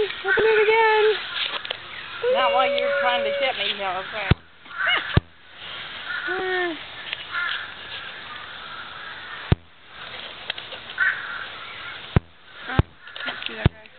again. Open it again. Not while you're trying to get me, y'all. uh. Let's that, guys.